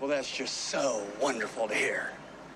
Well, that's just so wonderful to hear.